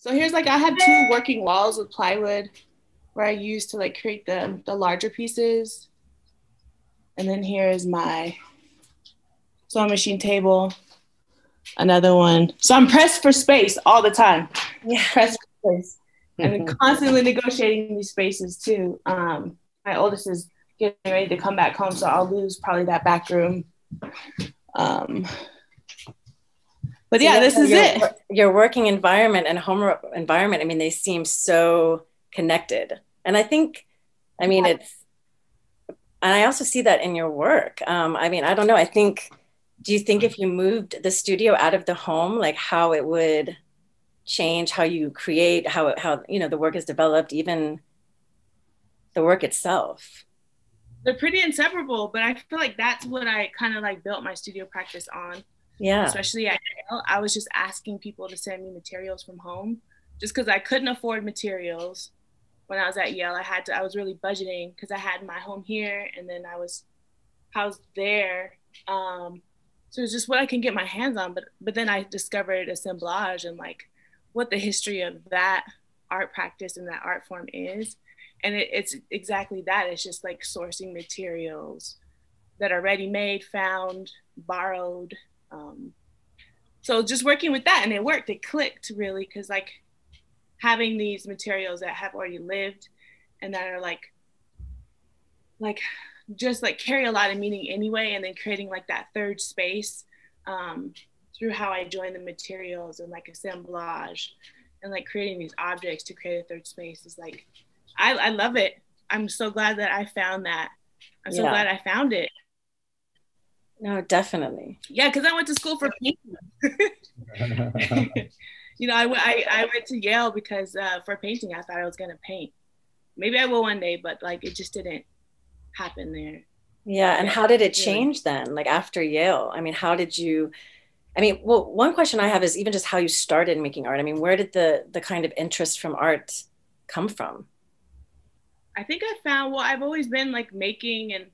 So here's like I have two working walls with plywood where I use to like create the the larger pieces. And then here is my sewing machine table. Another one. So I'm pressed for space all the time. Yeah. Pressed for space. And constantly negotiating these spaces too. Um, my oldest is getting ready to come back home, so I'll lose probably that back room. Um, but yeah, this is your, it. Your working environment and home environment, I mean, they seem so connected. And I think, I mean, yeah. it's, and I also see that in your work. Um, I mean, I don't know. I think, do you think if you moved the studio out of the home, like how it would change how you create, how, how, you know, the work is developed, even the work itself? They're pretty inseparable, but I feel like that's what I kind of like built my studio practice on yeah. Especially at Yale, I was just asking people to send me materials from home just because I couldn't afford materials when I was at Yale. I had to, I was really budgeting because I had my home here and then I was housed there. Um, so it's just what I can get my hands on. But but then I discovered assemblage and like what the history of that art practice and that art form is. And it, it's exactly that. It's just like sourcing materials that are ready made, found, borrowed, um, so just working with that and it worked. It clicked really because like having these materials that have already lived and that are like like just like carry a lot of meaning anyway and then creating like that third space um, through how i join the materials and like assemblage and like creating these objects to create a third space is like i, I love it. I'm so glad that i found that. I'm so yeah. glad i found it no, definitely. Yeah, because I went to school for painting. you know, I, I, I, went to Yale because uh, for painting, I thought I was going to paint. Maybe I will one day, but like it just didn't happen there. Yeah. And how did it change then? Like after Yale? I mean, how did you? I mean, well, one question I have is even just how you started making art. I mean, where did the the kind of interest from art come from? I think I found well, I've always been like making and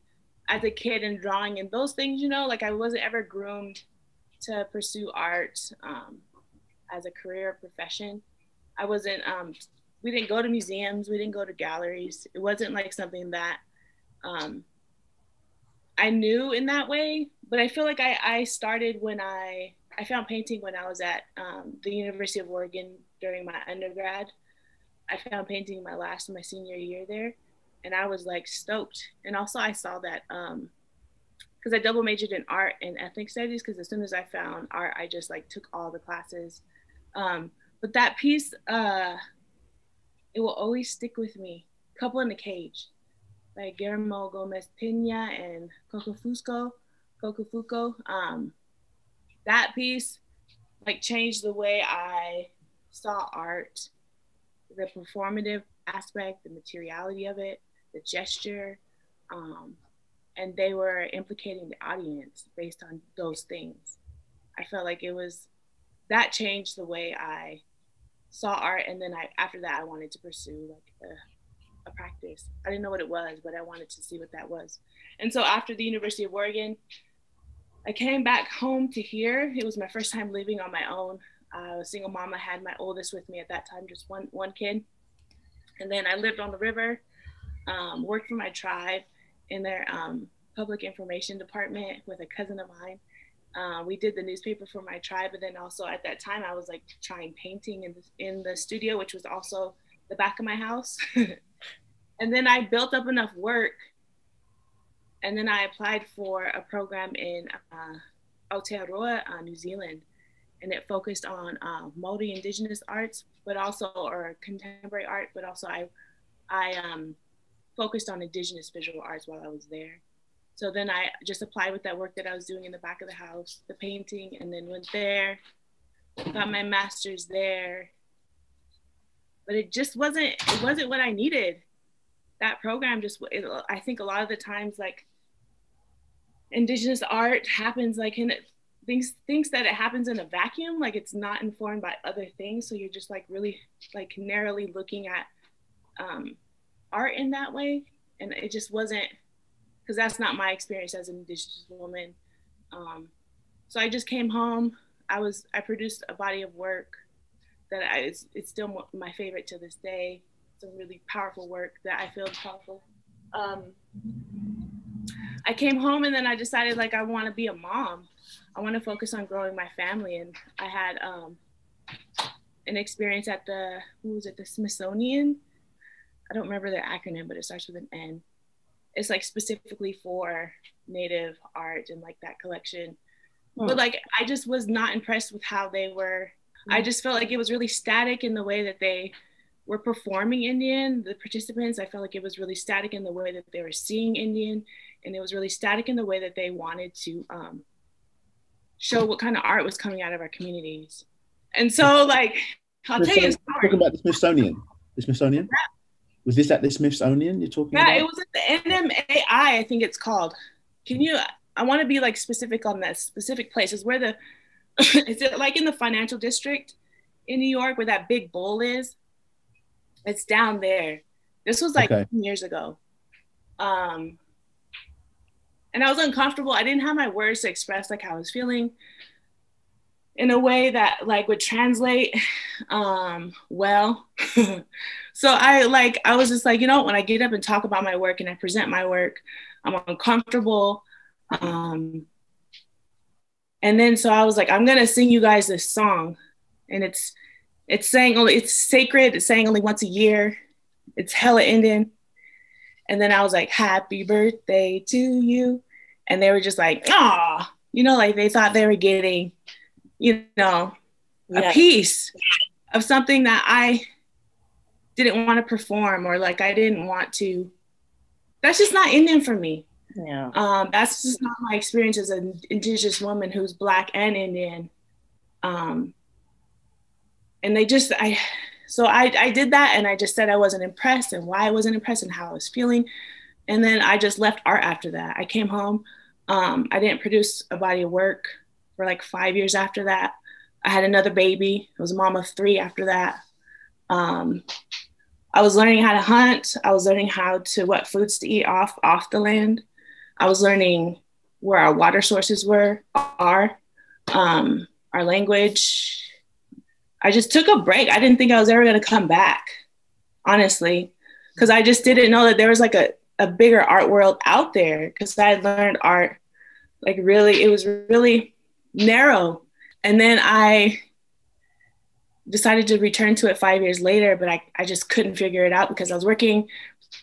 as a kid and drawing and those things, you know, like I wasn't ever groomed to pursue art um, as a career or profession. I wasn't, um, we didn't go to museums, we didn't go to galleries. It wasn't like something that um, I knew in that way, but I feel like I, I started when I, I found painting when I was at um, the University of Oregon during my undergrad. I found painting my last, my senior year there and I was like stoked. And also I saw that um because I double majored in art and ethnic studies because as soon as I found art, I just like took all the classes. Um, but that piece, uh, it will always stick with me. Couple in the Cage, by Guillermo Gomez Pena and Coco Fusco, Coco Fuco. Um, that piece like changed the way I saw art, the performative aspect, the materiality of it, the gesture, um, and they were implicating the audience based on those things. I felt like it was that changed the way I saw art, and then I after that I wanted to pursue like a, a practice. I didn't know what it was, but I wanted to see what that was. And so after the University of Oregon, I came back home to here. It was my first time living on my own. I was single mom. I had my oldest with me at that time, just one one kid. And then I lived on the river um, worked for my tribe in their um, public information department with a cousin of mine. Uh, we did the newspaper for my tribe, but then also at that time I was like trying painting in the, in the studio, which was also the back of my house. and then I built up enough work, and then I applied for a program in uh, Aotearoa, uh, New Zealand, and it focused on uh, Maori Indigenous arts, but also or contemporary art, but also I I um, focused on indigenous visual arts while I was there. So then I just applied with that work that I was doing in the back of the house, the painting, and then went there, got my master's there. But it just wasn't it wasn't what I needed. That program just it, I think a lot of the times like indigenous art happens like in things thinks that it happens in a vacuum like it's not informed by other things so you're just like really like narrowly looking at um, art in that way. And it just wasn't, because that's not my experience as an Indigenous woman. Um, so I just came home. I was, I produced a body of work that I, it's, it's still my favorite to this day. A really powerful work that I feel is powerful. Um, I came home and then I decided like I want to be a mom. I want to focus on growing my family, and I had um, an experience at the who was it the Smithsonian. I don't remember their acronym, but it starts with an N. It's like specifically for Native art and like that collection. Oh. But like I just was not impressed with how they were. I just felt like it was really static in the way that they were performing Indian. The participants, I felt like it was really static in the way that they were seeing Indian, and it was really static in the way that they wanted to um, show what kind of art was coming out of our communities. And so, like, I'll tell you. Talking about the Smithsonian. The Smithsonian? Was this at the Smithsonian you're talking yeah, about? Yeah, it was at the NMAI, I think it's called. Can you, I want to be like specific on that specific place. Is where the, is it like in the financial district in New York where that big bowl is? It's down there. This was like okay. years ago. Um, and I was uncomfortable. I didn't have my words to express like how I was feeling in a way that like would translate um well. So i like i was just like you know when i get up and talk about my work and i present my work i'm uncomfortable um and then so i was like i'm gonna sing you guys this song. And it's it's saying only it's sacred it's saying only once a year. It's hella indian. And then i was like happy birthday to you. And they were just like ah you know like they thought they were getting you know, a piece of something that I didn't want to perform or like I didn't want to. That's just not Indian for me. Yeah. Um, that's just not my experience as an indigenous woman who's black and Indian. Um, and they just I so I, I did that and I just said I wasn't impressed and why I wasn't impressed and how I was feeling. And then I just left art after that. I came home. Um, I didn't produce a body of work for like five years after that. I had another baby. I was a mom of three after that. Um, I was learning how to hunt. I was learning how to what foods to eat off off the land. I was learning where our water sources were are, um, our language. I just took a break. I didn't think I was ever going to come back, honestly, because I just didn't know that there was like a, a bigger art world out there. Because I had learned art, like really, it was really narrow. And then I decided to return to it five years later, but I, I just couldn't figure it out because I was working,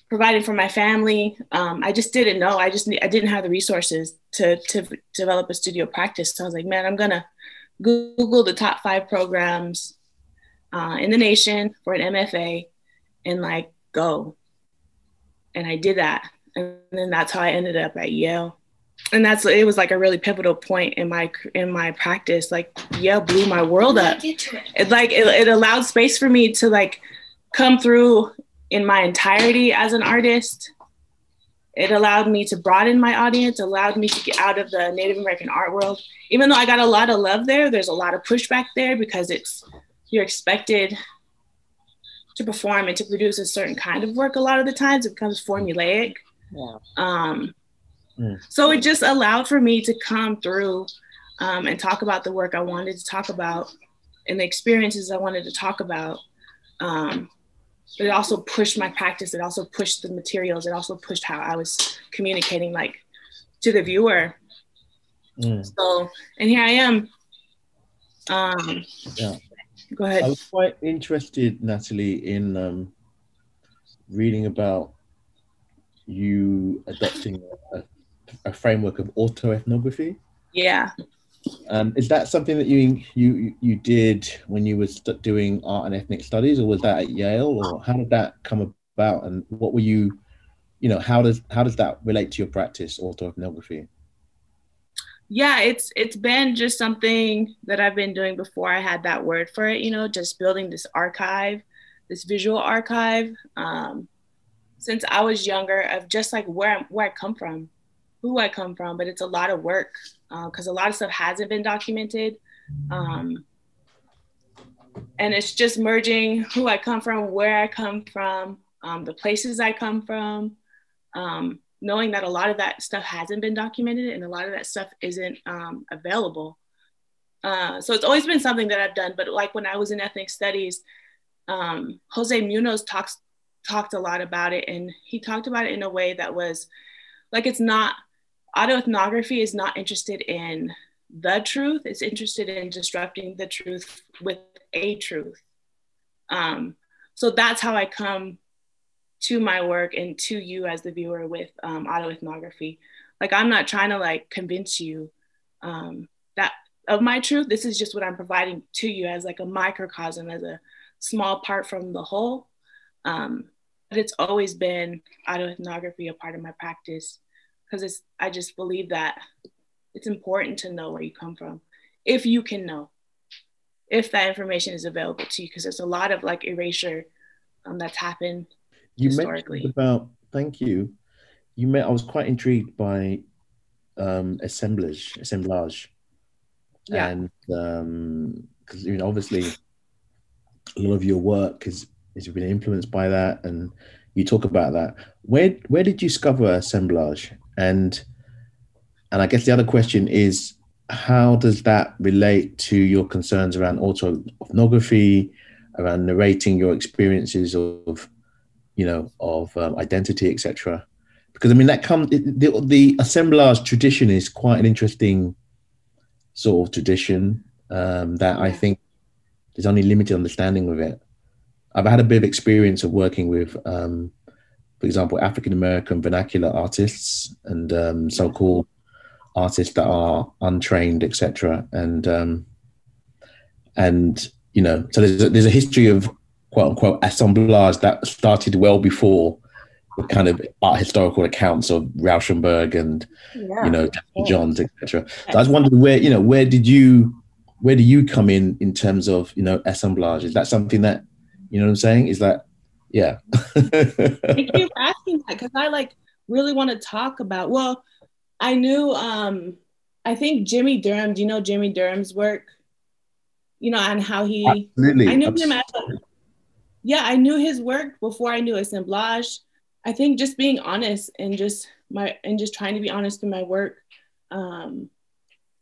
providing for my family. Um, I just didn't know. I just I didn't have the resources to to develop a studio practice. So I was like, man, I'm gonna Google the top five programs uh, in the nation for an MFA, and like go. And I did that, and then that's how I ended up at Yale and that's it was like a really pivotal point in my in my practice. Like yeah blew my world up. It like it, it allowed space for me to like come through in my entirety as an artist. It allowed me to broaden my audience allowed me to get out of the native american art world. Even though i got a lot of love there there's a lot of pushback there because it's you're expected to perform and to produce a certain kind of work a lot of the times. It becomes formulaic. Yeah. um Mm. So it just allowed for me to come through um, and talk about the work I wanted to talk about and the experiences I wanted to talk about. Um, but it also pushed my practice. It also pushed the materials. It also pushed how I was communicating, like to the viewer. Mm. So, and here I am. Um, yeah. Go ahead. I was quite interested, Natalie, in um, reading about you adopting a, a framework of autoethnography. Yeah. Um, is that something that you you you did when you were doing art and ethnic studies, or was that at Yale, or how did that come about? And what were you, you know, how does how does that relate to your practice, autoethnography? Yeah, it's it's been just something that I've been doing before I had that word for it. You know, just building this archive, this visual archive, um, since I was younger of just like where I'm, where I come from who I come from, but it's a lot of work because uh, a lot of stuff hasn't been documented. Um, and it's just merging who I come from, where I come from, um, the places I come from, um, knowing that a lot of that stuff hasn't been documented and a lot of that stuff isn't um, available Uh, so it's always been something that I've done. But like when I was in ethnic studies, um, Jose Munoz talks talked a lot about it, and he talked about it in a way that was like it's not autoethnography is not interested in the truth; it's interested in disrupting the truth with a truth. Um, so that's how I come to my work and to you as the viewer with um, autoethnography. Like I'm not trying to like convince you um, that of my truth. This is just what I'm providing to you as like a microcosm, as a small part from the whole. Um, but it's always been autoethnography a part of my practice because it's I just believe that it's important to know where you come from if you can know if that information is available to you because there's a lot of like erasure um, that's happened you historically. about thank you. You met i was quite intrigued by um assemblage assemblage. Yeah. and um because you know obviously a lot of your work has has been influenced by that and you talk about that. Where where did you discover assemblage? And and i guess the other question is how does that relate to your concerns around autoethnography around narrating your experiences of you know of um, identity etc because i mean that comes the, the assemblage tradition is quite an interesting sort of tradition um, that i think there's only limited understanding of it i've had a bit of experience of working with um, for example african american vernacular artists and um, so-called artists that are untrained etc and um, and you know so there's a, there's a history of quote unquote assemblage that started well before the kind of art historical accounts of Rauschenberg and yeah, you know Johns etc. So I was wondering where you know where did you where do you come in in terms of you know assemblage? Is that something that you know what I'm saying? Is that yeah? Thank you for asking that because I like really want to talk about. Well, I knew um I think Jimmie Durham. Do you know Jimmie Durham's work? You know, and how he. Absolutely. I knew Absolutely. him as yeah, I knew his work before I knew assemblage. I think just being honest and just my and just trying to be honest in my work. Um,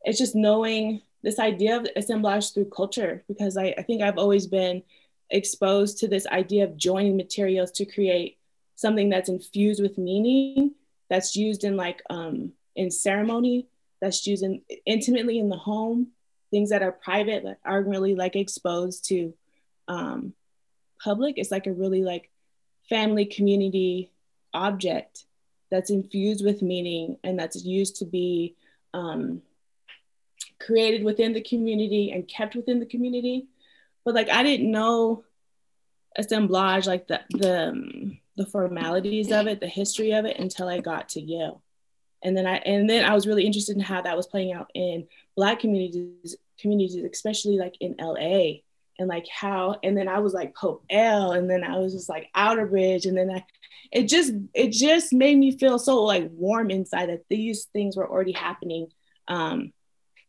it's just knowing this idea of assemblage through culture because I, I think I've always been exposed to this idea of joining materials to create something that's infused with meaning that's used in like um, in ceremony that's used in, intimately in the home things that are private that aren't really like exposed to um, public. It's like a really like family community object that's infused with meaning and that's used to be um, created within the community and kept within the community but like i didn't know assemblage like the the um, the formalities of it the history of it until i got to yale and then i and then i was really interested in how that was playing out in black communities communities especially like in la and like how and then I was like Pope L and then I was just like Outerbridge and then I it just it just made me feel so like warm inside that these things were already happening um,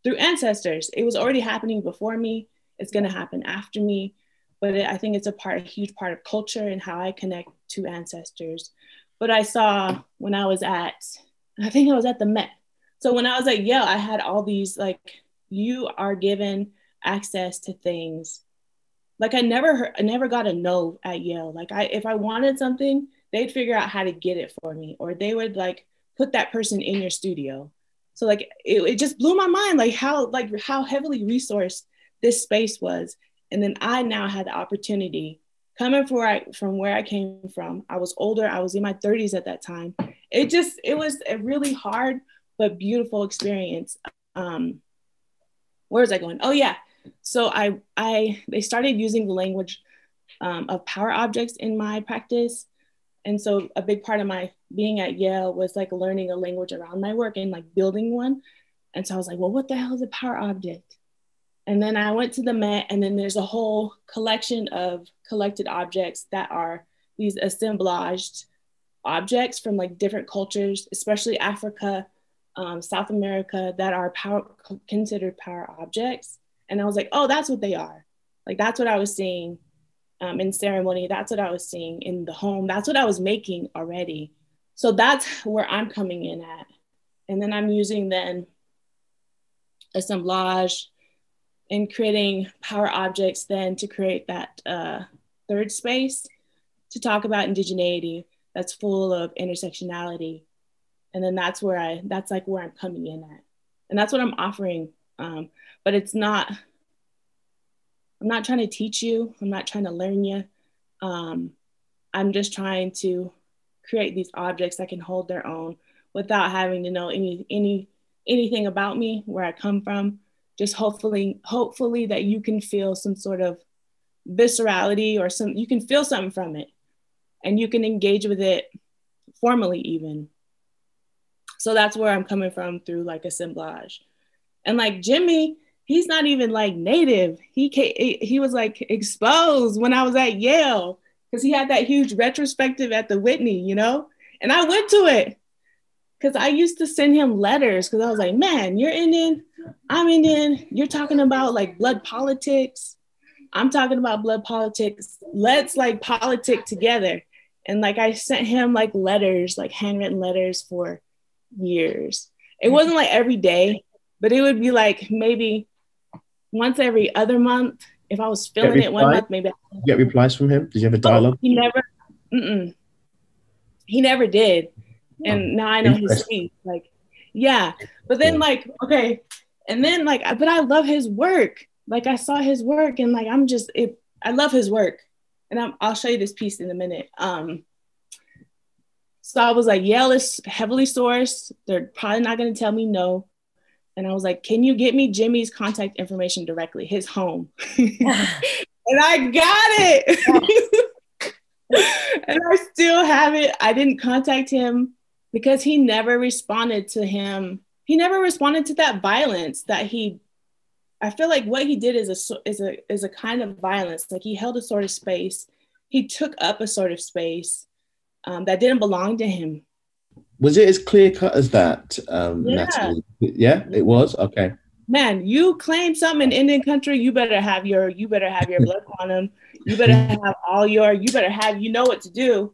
through ancestors. It was already happening before me. It's going to happen after me, but it, I think it's a part a huge part of culture and how I connect to ancestors. But I saw when I was at I think I was at the Met. So when I was at Yale, I had all these like you are given access to things like I never heard, I never got a no at Yale. Like I, if I wanted something, they'd figure out how to get it for me, or they would like put that person in your studio. So like it, it just blew my mind, like how like how heavily resourced this space was. And then I now had the opportunity coming from where I, from where I came from. I was older. I was in my 30s at that time. It just it was a really hard but beautiful experience. Um, where was I going? Oh yeah, so I, I, they started using the language um, of power objects in my practice. And so a big part of my being at Yale was like learning a language around my work and like building one. And so I was like, well, what the hell is a power object? And then I went to the Met, and then there's a whole collection of collected objects that are these assemblaged objects from like different cultures, especially Africa, um, South America, that are power considered power objects. And I was like, oh, that's what they are. Like, that's what I was seeing um, in ceremony. That's what I was seeing in the home. That's what I was making already. So that's where I'm coming in at. And then I'm using then assemblage in creating power objects then to create that uh, third space to talk about indigeneity that's full of intersectionality. And then that's where i that's like where i'm coming in at. And that's what i'm offering um, but it's not i'm not trying to teach you. I'm not trying to learn you. Um, i'm just trying to create these objects that can hold their own without having to know any any anything about me where i come from just hopefully hopefully that you can feel some sort of viscerality or some you can feel something from it and you can engage with it formally even. So that's where i'm coming from through like assemblage. And like jimmie he's not even like native. He came, he was like exposed when i was at yale because he had that huge retrospective at the whitney you know? And i went to it because I used to send him letters because I was like, man, you're Indian, I'm Indian, you're talking about like blood politics. I'm talking about blood politics. Let's like politic together. And like I sent him like letters, like handwritten letters for years. It mm-hmm. wasn't like every day, but it would be like maybe once every other month. If I was feeling it one month, maybe. You get replies from him? Did you have a dialogue? Oh, he never. Mm-mm. He never did and now I know his speech. Like, yeah. But then like, okay, and then like, but I love his work. Like I saw his work and like I'm just it, I love his work. And I'm, I'll show you this piece in a minute. Um, so I was like, Yale is heavily sourced. They're probably not going to tell me no. And I was like, can you get me Jimmie's contact information directly, his home? and I got it. and I still have it. I didn't contact him because he never responded to him. He never responded to that violence that he. I feel like what he did is a is a is a kind of violence. Like he held a sort of space. He took up a sort of space um, that didn't belong to him. Was it as clear cut as that, um, yeah. Natalie? Yeah, it was. Okay. Man, you claim something in Indian country, you better have your you better have your blood quantum. You better have all your you better have you know what to do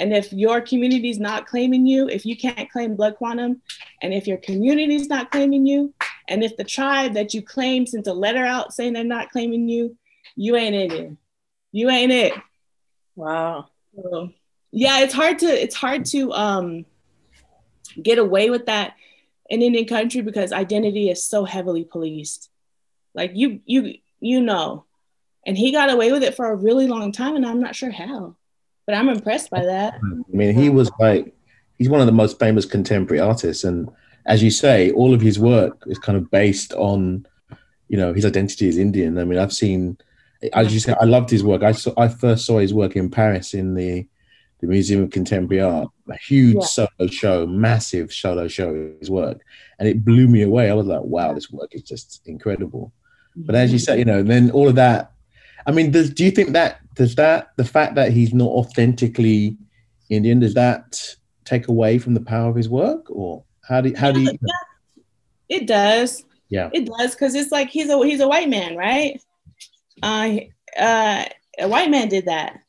and if your community is not claiming you, if you can't claim blood quantum, and if your community is not claiming you, and if the tribe that you claim sent a letter out saying they're not claiming you, you ain't in it. You ain't it. Wow. So, yeah, it's hard to it's hard to um, get away with that in Indian country because identity is so heavily policed. Like you you you know, and he got away with it for a really long time, and I'm not sure how but I'm impressed by that. I mean, he was like, he's one of the most famous contemporary artists. And as you say, all of his work is kind of based on, you know, his identity as Indian. I mean, I've seen, as you said, I loved his work. I saw, I first saw his work in Paris in the, the Museum of Contemporary Art, a huge yeah. solo show, massive solo show, his work. And it blew me away. I was like, wow, this work is just incredible. But as you mm-hmm. said, you know, then all of that I mean, does do you think that does that the fact that he's not authentically Indian does that take away from the power of his work, or how do how yeah, do you? It does. Yeah, it does because it's like he's a he's a white man, right? Uh, uh, a white man did that.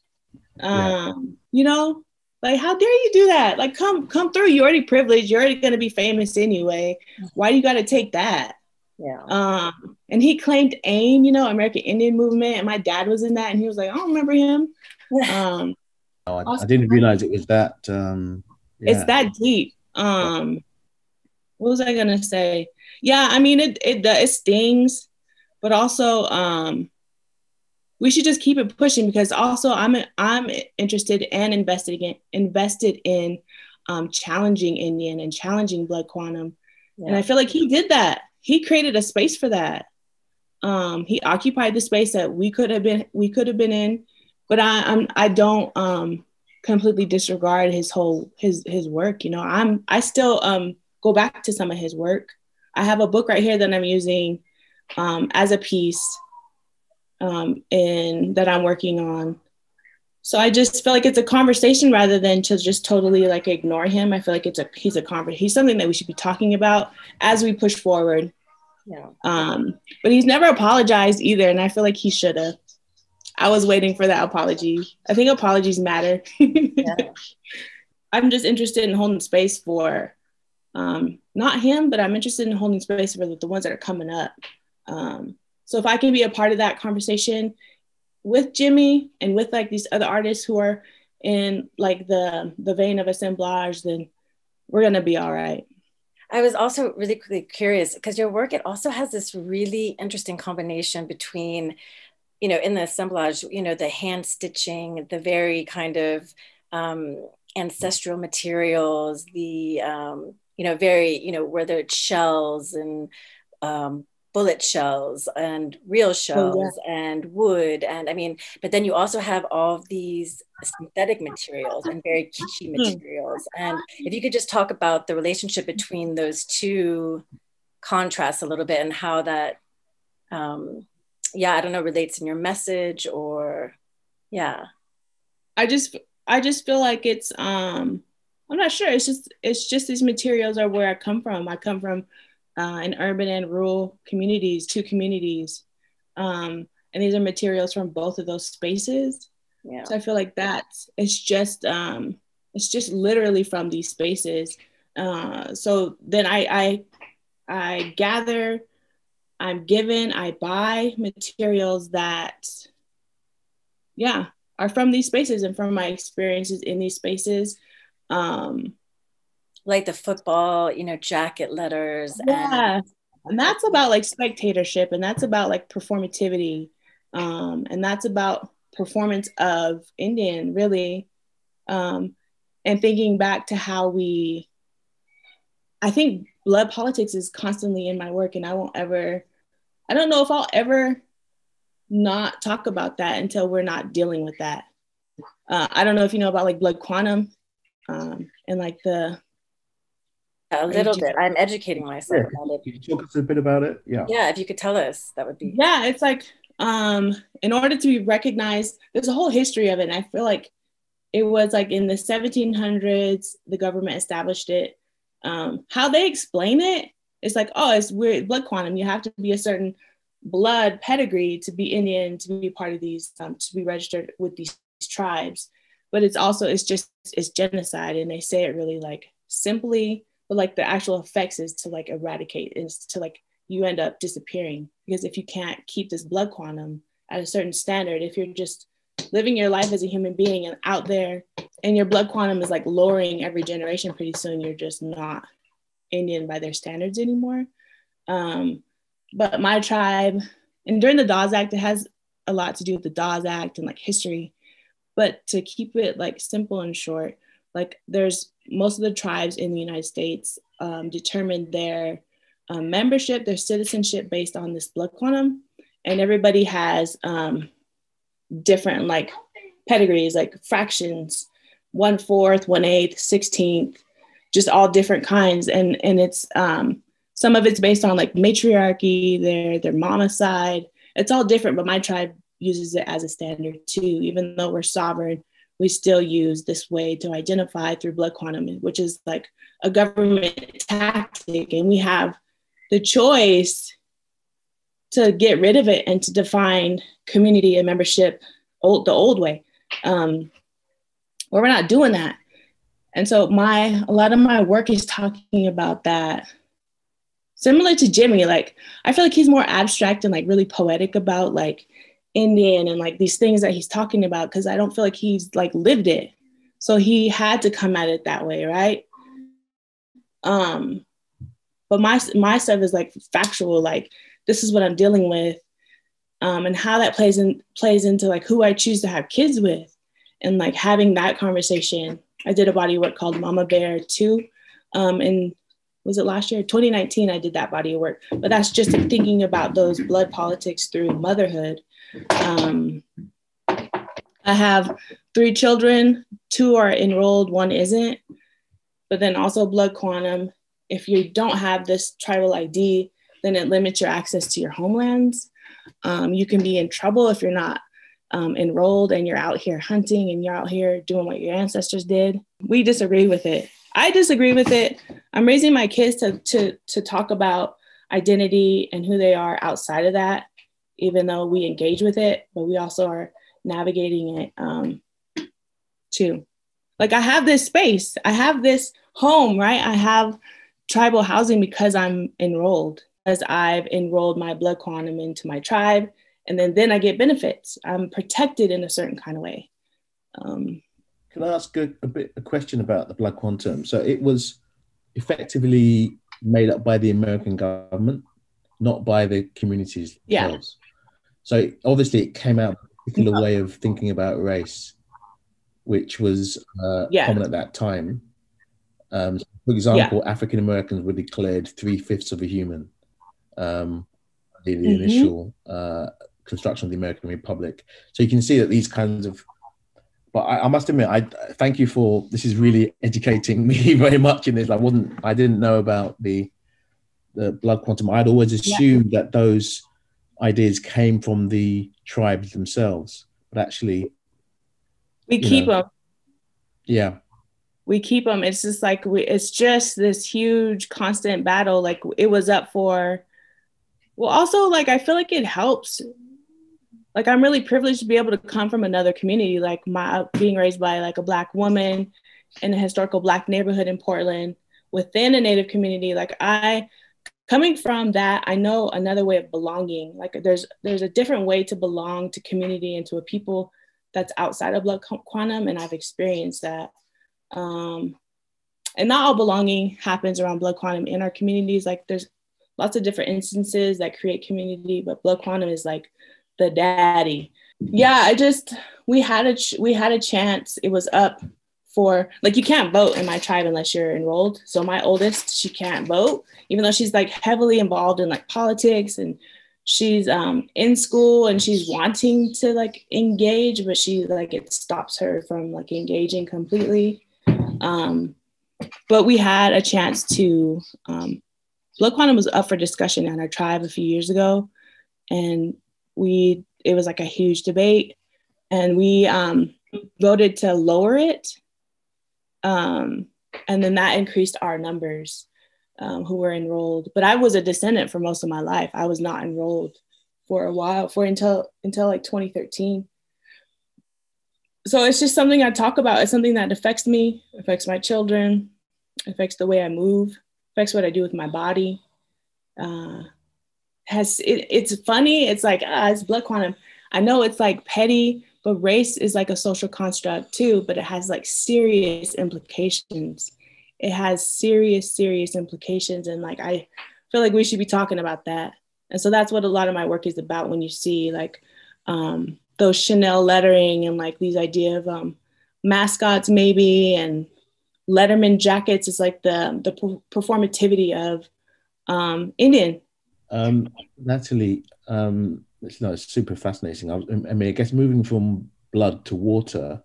Um, yeah. you know, like how dare you do that? Like come come through. You're already privileged. You're already gonna be famous anyway. Why do you got to take that? Yeah. Um, and he claimed AIM, you know, American Indian Movement, and my dad was in that, and he was like, I don't remember him. Um, oh, I, I, didn't realize it was that. Um, yeah. It's that deep. Um, what was I gonna say? Yeah, I mean, it it it stings, but also um, we should just keep it pushing because also I'm I'm interested and invested in invested in um, challenging Indian and challenging Blood Quantum, yeah. and I feel like he did that he created a space for that. Um, he occupied the space that we could have been we could have been in, but I I'm I don't um, completely disregard his whole his his work. You know, I'm I still um, go back to some of his work. I have a book right here that I'm using um, as a piece um, in that I'm working on. So I just feel like it's a conversation rather than to just totally like ignore him. I feel like it's a he's a conversation. He's something that we should be talking about as we push forward. Yeah. Um, but he's never apologized either, and I feel like he should have. I was waiting for that apology. I think apologies matter. yeah. I'm just interested in holding space for um, not him, but I'm interested in holding space for the, the ones that are coming up. Um, So if I can be a part of that conversation with Jimmie and with like these other artists who are in like the the vein of assemblage, then we're gonna be all right. I was also really quickly curious because your work it also has this really interesting combination between, you know, in the assemblage, you know, the hand stitching, the very kind of um, ancestral materials, the um, you know, very, you know, whether it's shells and um, bullet shells and real shells oh, yeah. and wood and i mean but then you also have all these synthetic materials and very kitschy hmm. materials and if you could just talk about the relationship between those two contrasts a little bit and how that um yeah i don't know relates in your message or yeah i just i just feel like it's um i'm not sure it's just it's just these materials are where i come from i come from uh, in urban and rural communities, two communities. Um, and these are materials from both of those spaces. Yeah. So I feel like that's it's just um, it's just literally from these spaces. Uh, so then I, I I gather, I'm given, I buy materials that, yeah, are from these spaces and from my experiences in these spaces. Um, like the football, you know, jacket letters. Yeah. And, and that's about like spectatorship and that's about like performativity. Um, and that's about performance of Indian, really. Um, and thinking back to how we, I think blood politics is constantly in my work, and I won't ever, I don't know if I'll ever not talk about that until we're not dealing with that. Uh, I don't know if you know about like blood quantum um, and like the a little bit. I'm educating myself yeah. about it. Can you talk us a bit about it? Yeah. Yeah, if you could tell us, that would be. Yeah, it's like um, in order to be recognized, there's a whole history of it. And I feel like it was like in the 1700s, the government established it. Um, how they explain it, it's like, oh, it's weird blood quantum. You have to be a certain blood pedigree to be Indian, to be part of these, um, to be registered with these tribes. But it's also, it's just, it's genocide. And they say it really like simply but like the actual effects is to like eradicate is to like you end up disappearing. Because if you can't keep this blood quantum at a certain standard if you're just living your life as a human being and out there and your blood quantum is like lowering every generation pretty soon you're just not indian by their standards anymore. Um, but my tribe and during the dawes act it has a lot to do with the dawes act and like history. But to keep it like simple and short like there's most of the tribes in the United States um, determine their um, membership, their citizenship based on this blood quantum. And everybody has um, different like pedigrees, like fractions, one fourth, one eighth, sixteenth, just all different kinds. And and it's um, some of it's based on like matriarchy, their their mama side. It's all different, but my tribe uses it as a standard too, even though we're sovereign we still use this way to identify through blood quantum, which is like a government tactic. And we have the choice to get rid of it and to define community and membership old, the old way. Um, where we're not doing that. And so my a lot of my work is talking about that. Similar to Jimmie, like I feel like he's more abstract and like really poetic about like Indian and like these things that he's talking about because I don't feel like he's like lived it. So he had to come at it that way, right? Um, but my my stuff is like factual, like this is what I'm dealing with, um, and how that plays in plays into like who I choose to have kids with, and like having that conversation. I did a body work called Mama Bear 2, um, and was it last year 2019 i did that body of work but that's just thinking about those blood politics through motherhood um, I have three children, two are enrolled, one isn't. But then also blood quantum. If you don't have this tribal ID, then it limits your access to your homelands. Um, you can be in trouble if you're not um, enrolled and you're out here hunting and you're out here doing what your ancestors did. We disagree with it. I disagree with it. I'm raising my kids to, to, to talk about identity and who they are outside of that even though we engage with it, but we also are navigating it um, too. Like I have this space, I have this home, right? I have tribal housing because I'm enrolled. As I've enrolled my blood quantum into my tribe, and then then I get benefits. I'm protected in a certain kind of way. Um, Can I ask a, a bit a question about the blood quantum? So it was effectively made up by the American government, not by the communities Yeah. themselves. So obviously it came out a particular way of thinking about race, which was uh, Yeah. common at that time. Um, for example, African Americans were declared three fifths of a human um, in the Mhm. initial uh, construction of the American Republic. So you can see that these kinds of but I, I must admit, I thank you for this is really educating me very much in this. I wasn't, I didn't know about the the blood quantum. I'd always assumed that those ideas came from the tribes themselves, but actually, we keep know. them. yeah, we keep them it's just like we, it's just this huge constant battle like it was up for well also like i feel like it helps like i'm really privileged to be able to come from another community like my being raised by like a black woman in a historical black neighborhood in portland within a native community like i coming from that i know another way of belonging like there's there's a different way to belong to community and to a people that's outside of blood quantum and i've experienced that. Um, and not all belonging happens around blood quantum in our communities. Like there's lots of different instances that create community but blood quantum is like the daddy. Yeah i just we had a we had a chance. It was up for like you can't vote in my tribe unless you're enrolled so my oldest she can't vote even though she's like heavily involved in like politics and she's um in school and she's wanting to like engage but she like it stops her from like engaging completely um, but we had a chance to, um, Blood Quantum was up for discussion at our tribe a few years ago. And we, it was like a huge debate. And we um, voted to lower it. Um, and then that increased our numbers um, who were enrolled. But I was a descendant for most of my life. I was not enrolled for a while, for until until like 2013 so it's just something I talk about. It's something that affects me, affects my children, affects the way I move, affects what I do with my body. Uh, has it, it's funny. It's like ah, it's blood quantum. I know it's like petty, but race is like a social construct too. But it has like serious implications. It has serious, serious implications, and like I feel like we should be talking about that. And so that's what a lot of my work is about. When you see like um, those chenille lettering and like these idea of um, mascots maybe and Letterman jackets is like the the performativity of um, Indian. um, Natalie, um, it's, no, it's super fascinating. I, was, I mean, I guess moving from blood to water,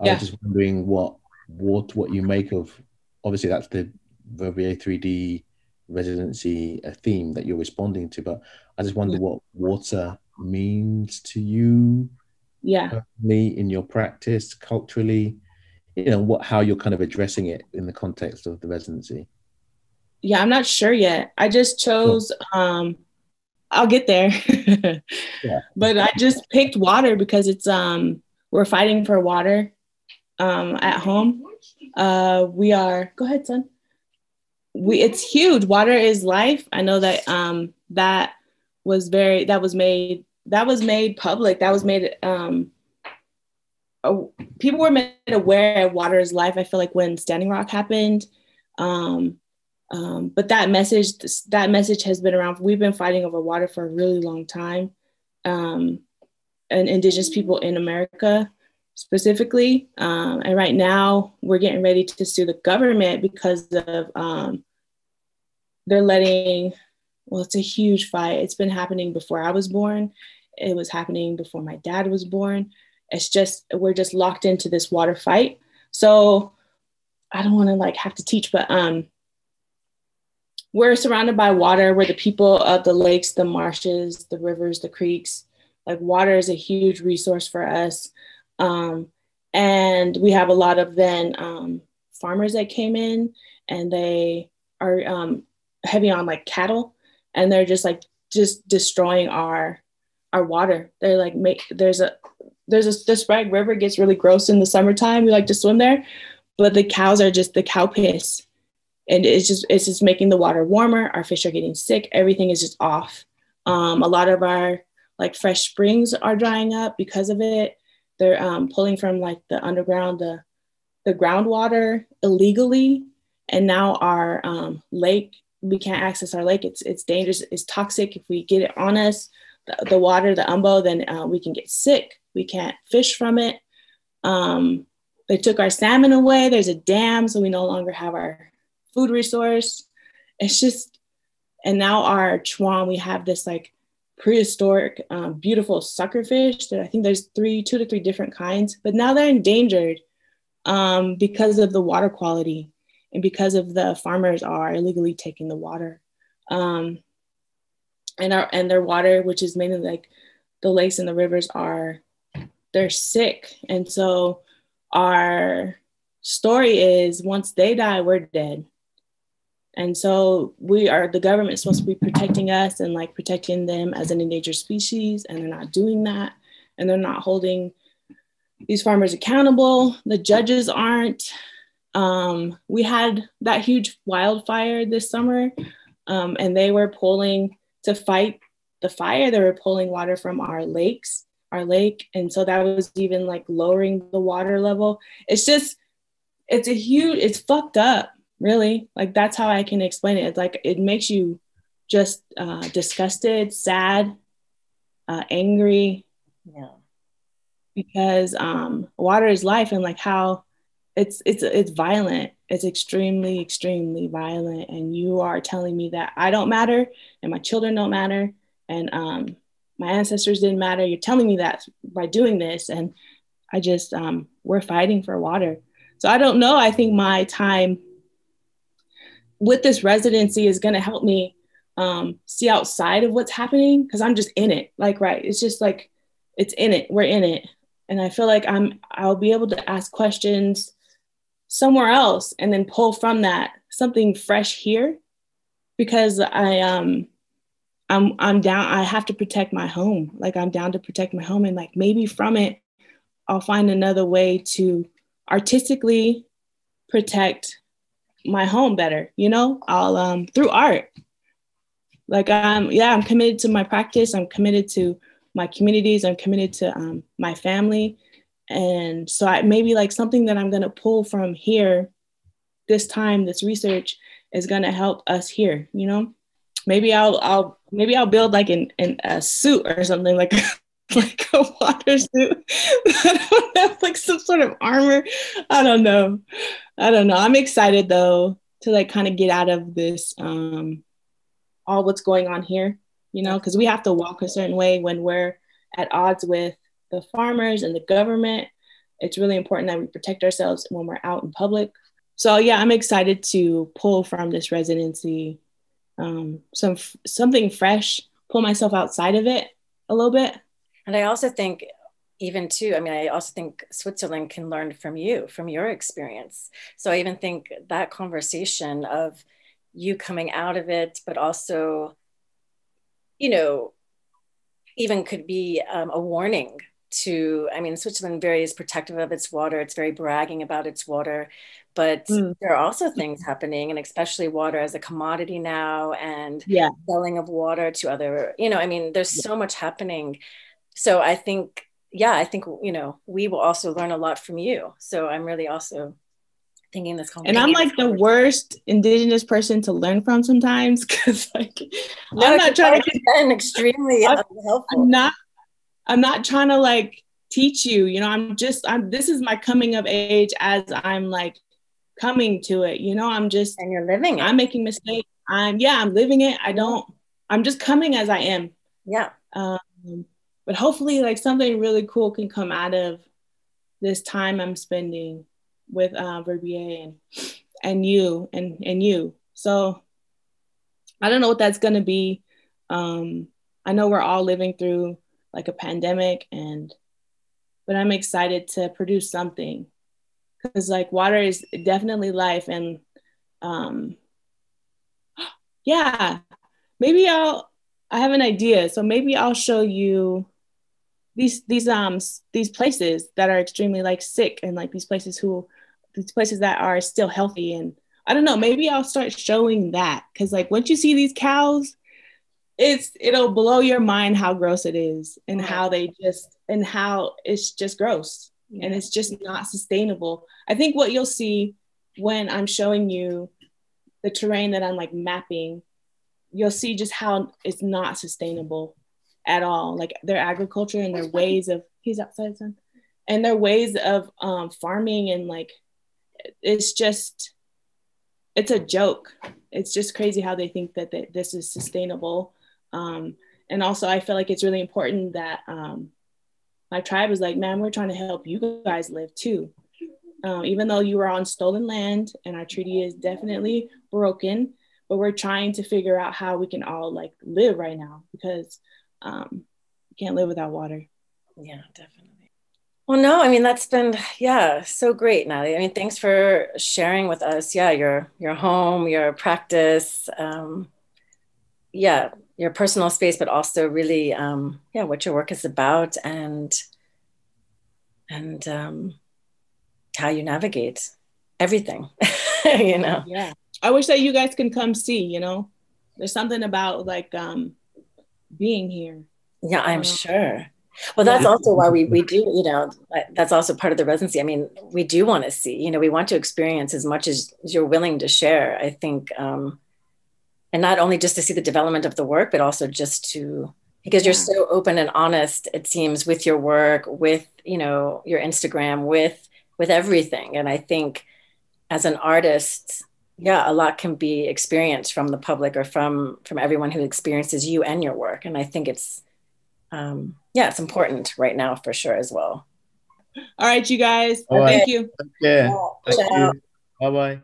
I was just wondering what what what you make of. Obviously, that's the Verbier 3D residency uh, theme that you're responding to, but I just wonder Yeah. what water means to you Yeah, personally in your practice, culturally. You know what how you're kind of addressing it in the context of the residency. yeah. I'm not sure yet. I just chose. Um, I'll get there. Yeah. But I just picked water because it's um we're fighting for water um at home. Uh, we are. Go ahead, son. We it's huge. Water is life. I know that um that was very that was made that was made public. That was made um people were made aware of water is life. I feel like when Standing Rock happened, um, um, but that message that message has been around. We've been fighting over water for a really long time, um, and Indigenous people in America specifically. Um, and right now, we're getting ready to sue the government because of um, they're letting. Well, it's a huge fight. It's been happening before I was born. It was happening before my dad was born. It's just we're just locked into this water fight. So I don't want to like have to teach, but um, we're surrounded by water. We're the people of the lakes, the marshes, the rivers, the creeks. Like water is a huge resource for us. Um, and we have a lot of then um, farmers that came in and they are um, heavy on like cattle and they're just like just destroying our our water. They're like make there's a there's a the Sprague River gets really gross in the summertime. We like to swim there, but the cows are just the cow piss and it's just it's just making the water warmer. Our fish are getting sick. Everything is just off. Um, a lot of our like fresh springs are drying up because of it. They're um, pulling from like the underground, the the groundwater illegally, and now our um, lake we can't access our lake. It's it's dangerous. It's toxic. If we get it on us, the, the water, the umbo, then uh, we can get sick. We can't fish from it. Um, they took our salmon away. There's a dam, so we no longer have our food resource. It's just, and now our c'waam, we have this like prehistoric, um, beautiful suckerfish that I think there's three, two to three different kinds, but now they're endangered um, because of the water quality and because of the farmers are illegally taking the water. Um, and our and their water, which is mainly like the lakes and the rivers, are they're sick, and so our story is once they die, we're dead. And so we are the government supposed to be protecting us and like protecting them as an endangered species, and they're not doing that, and they're not holding these farmers accountable. The judges aren't. Um, we had that huge wildfire this summer, um, and they were pulling to fight the fire. They were pulling water from our lakes, our lake, and so that was even like lowering the water level. It's just, it's a huge, it's fucked up really like that's how i can explain it. It's like it makes you just uh, disgusted sad uh, angry. Yeah. Because um, water is life and like how it's it's it's violent. It's extremely extremely violent. And you are telling me that i don't matter and my children don't matter. And um, my ancestors didn't matter. You're telling me that by doing this. And i just um, we're fighting for water. So i don't know. I think my time with this residency is going to help me um, see outside of what's happening because I'm just in it. Like, right, it's just like it's in it. We're in it, and I feel like I'm. I'll be able to ask questions somewhere else and then pull from that something fresh here because I um I'm I'm down I have to protect my home. Like I'm down to protect my home and like maybe from it I'll find another way to artistically protect my home better you know? I'll um through art. Like i'm yeah i'm committed to my practice. I'm committed to my communities. I'm committed to um, my family. And so i maybe like something that i'm going to pull from here this time this research is going to help us here you know? Maybe i'll i'll maybe i'll build like an, an a suit or something like like a water suit. I don't have like some sort of armor. I don't know. I don't know. I'm excited though to like kind of get out of this um all what's going on here, you know, because we have to walk a certain way when we're at odds with the farmers and the government. It's really important that we protect ourselves when we're out in public. So yeah, I'm excited to pull from this residency um, some something fresh, pull myself outside of it a little bit and I also think, even too, I mean, I also think Switzerland can learn from you, from your experience. So I even think that conversation of you coming out of it, but also, you know, even could be um, a warning to i mean switzerland very is protective of its water it's very bragging about its water but mm. there are also things happening and especially water as a commodity now and yeah selling of water to other you know i mean there's yeah. so much happening so I think, yeah, I think, you know, we will also learn a lot from you. So I'm really also thinking this and i'm like the worst indigenous person to learn from sometimes because like no, i'm not trying to been extremely I'm, helpful i'm not i'm not trying to like teach you you know i'm just i'm this is my coming of age as i'm like coming to it you know i'm just and you're living it. i'm making mistakes. I'm yeah i'm living it. I don't i'm just coming as i am. Yeah. Um but hopefully like something really cool can come out of this time I'm spending with uh, Verbier and and you and and you. So I don't know what that's gonna be. Um, I know we're all living through like a pandemic, and but I'm excited to produce something because like water is definitely life, and um, yeah, maybe I'll. I have an idea, so maybe I'll show you these these um these places that are extremely like sick and like these places who these places that are still healthy. And I don't know, maybe I'll start showing that. Because like once you see these cows, it's it'll blow your mind how gross it is and how they just and how it's just gross and it's just not sustainable. I think what you'll see when I'm showing you the terrain that I'm like mapping, you'll see just how it's not sustainable at all. Like their agriculture and their ways of he's outside son, and their ways of um, farming and like it's just it's a joke. It's just crazy how they think that they, this is sustainable. Um, and also, I feel like it's really important that um, my tribe is like, man, we're trying to help you guys live too. Um, even though you are on stolen land and our treaty is definitely broken, but we're trying to figure out how we can all like live right now because um, we can't live without water. Yeah, definitely. Well, no, I mean that's been yeah, so great, Natalie. I mean, thanks for sharing with us. Yeah, your your home, your practice, um, yeah, your personal space, but also really, um, yeah, what your work is about and and um, how you navigate everything. you know. Yeah, I wish that you guys can come see. You know, there's something about like um, being here. Yeah, I'm uh, sure well, that's also why we we do, you know, that's also part of the residency. I mean, we do want to see, you know, we want to experience as much as, as you're willing to share. I think, um, and not only just to see the development of the work, but also just to because you're so open and honest. It seems with your work, with you know your Instagram, with with everything. And I think as an artist, yeah, a lot can be experienced from the public or from from everyone who experiences you and your work. And I think it's um, yeah, it's important right now for sure as well. All right, you guys. Thank you. Yeah. Thank you. Bye bye.